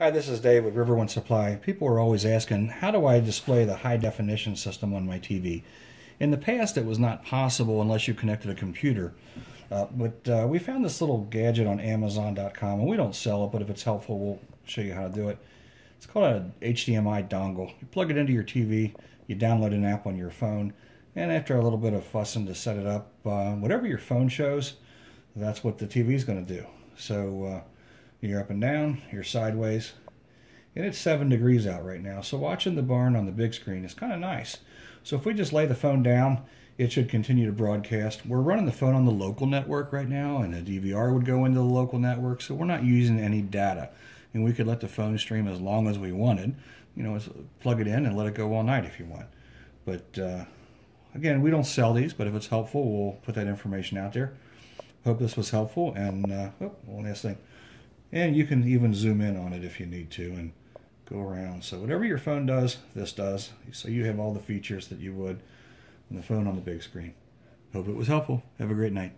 Hi, this is Dave with Riverwind Supply. People are always asking, how do I display the high definition system on my TV? In the past, it was not possible unless you connected a computer. Uh, but uh, we found this little gadget on Amazon.com, and we don't sell it, but if it's helpful, we'll show you how to do it. It's called an HDMI dongle. You plug it into your TV, you download an app on your phone, and after a little bit of fussing to set it up, uh, whatever your phone shows, that's what the TV is going to do. So uh, you're up and down, you're sideways, and it's seven degrees out right now. So watching the barn on the big screen is kind of nice. So if we just lay the phone down, it should continue to broadcast. We're running the phone on the local network right now, and a DVR would go into the local network, so we're not using any data. And we could let the phone stream as long as we wanted. You know, plug it in and let it go all night if you want. But uh, again, we don't sell these, but if it's helpful, we'll put that information out there. Hope this was helpful. And uh, oh, one last thing. And you can even zoom in on it if you need to and go around. So whatever your phone does, this does. So you have all the features that you would on the phone on the big screen. Hope it was helpful. Have a great night.